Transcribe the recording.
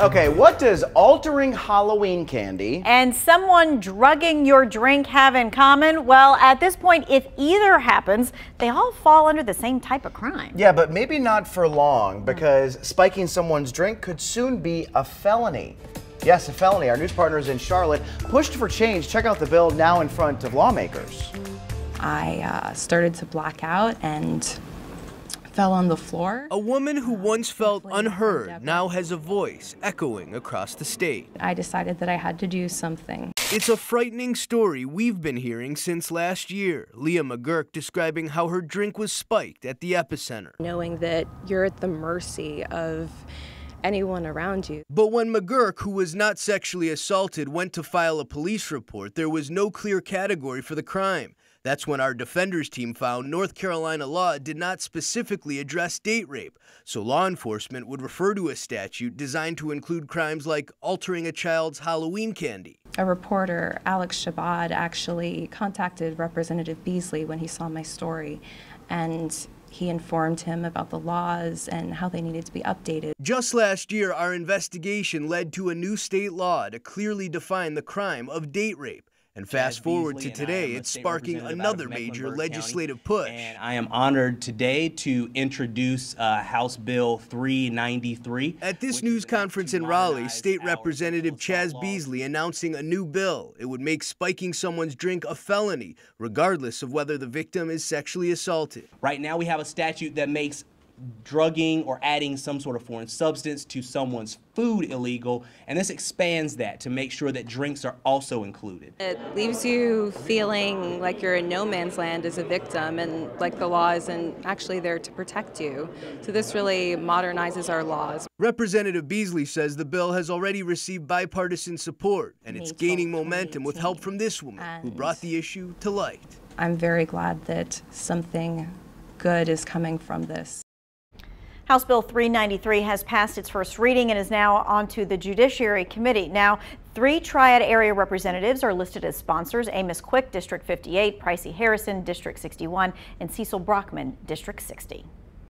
Okay, what does altering Halloween candy and someone drugging your drink have in common? Well, at this point, if either happens, they all fall under the same type of crime. Yeah, but maybe not for long because spiking someone's drink could soon be a felony. Yes, a felony. Our news partners in Charlotte pushed for change. Check out the bill now in front of lawmakers. I uh, started to black out and fell on the floor. A woman who once felt unheard now has a voice echoing across the state. I decided that I had to do something. It's a frightening story we've been hearing since last year. Leah McGurk describing how her drink was spiked at the epicenter. Knowing that you're at the mercy of anyone around you. But when McGurk, who was not sexually assaulted, went to file a police report, there was no clear category for the crime. That's when our defenders team found North Carolina law did not specifically address date rape, so law enforcement would refer to a statute designed to include crimes like altering a child's Halloween candy. A reporter, Alex Shabad, actually contacted Representative Beasley when he saw my story, and he informed him about the laws and how they needed to be updated. Just last year, our investigation led to a new state law to clearly define the crime of date rape. And fast forward to today, it's sparking another major legislative push. And I am honored today to introduce uh, House Bill 393. At this news conference in Raleigh, State Representative Chaz Beasley announcing a new bill. It would make spiking someone's drink a felony, regardless of whether the victim is sexually assaulted. Right now, we have a statute that makes drugging or adding some sort of foreign substance to someone's food illegal, and this expands that to make sure that drinks are also included. It leaves you feeling like you're in no man's land as a victim and like the law isn't actually there to protect you. So this really modernizes our laws. Representative Beasley says the bill has already received bipartisan support, and it's gaining momentum with help from this woman who brought the issue to light. I'm very glad that something good is coming from this. House Bill 393 has passed its first reading and is now on to the Judiciary Committee. Now, three Triad area representatives are listed as sponsors. Amos Quick, District 58, Pricey Harrison, District 61, and Cecil Brockman, District 60.